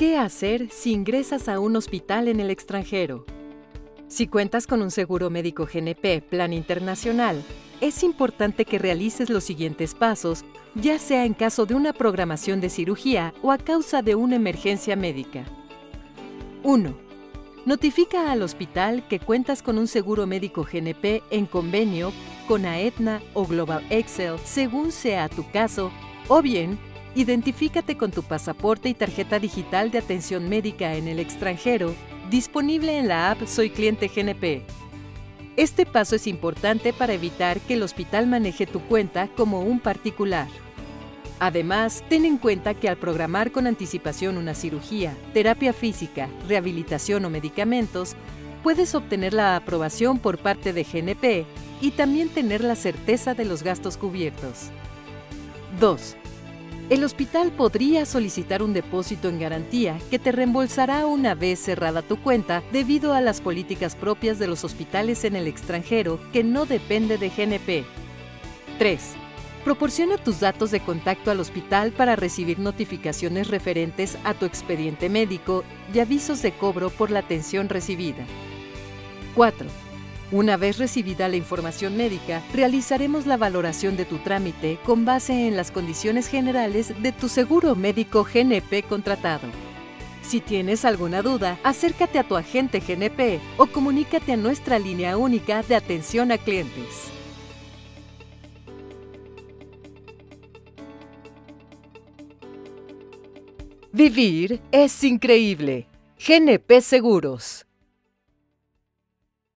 ¿Qué hacer si ingresas a un hospital en el extranjero? Si cuentas con un seguro médico GNP Plan Internacional, es importante que realices los siguientes pasos, ya sea en caso de una programación de cirugía o a causa de una emergencia médica. 1. Notifica al hospital que cuentas con un seguro médico GNP en convenio con Aetna o Global Excel según sea tu caso, o bien Identifícate con tu pasaporte y tarjeta digital de atención médica en el extranjero, disponible en la app Soy Cliente GNP. Este paso es importante para evitar que el hospital maneje tu cuenta como un particular. Además, ten en cuenta que al programar con anticipación una cirugía, terapia física, rehabilitación o medicamentos, puedes obtener la aprobación por parte de GNP y también tener la certeza de los gastos cubiertos. 2. El hospital podría solicitar un depósito en garantía que te reembolsará una vez cerrada tu cuenta debido a las políticas propias de los hospitales en el extranjero que no depende de GNP. 3. Proporciona tus datos de contacto al hospital para recibir notificaciones referentes a tu expediente médico y avisos de cobro por la atención recibida. 4. Una vez recibida la información médica, realizaremos la valoración de tu trámite con base en las condiciones generales de tu seguro médico GNP contratado. Si tienes alguna duda, acércate a tu agente GNP o comunícate a nuestra línea única de atención a clientes. Vivir es increíble. GNP Seguros.